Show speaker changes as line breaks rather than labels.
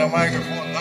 the microphone.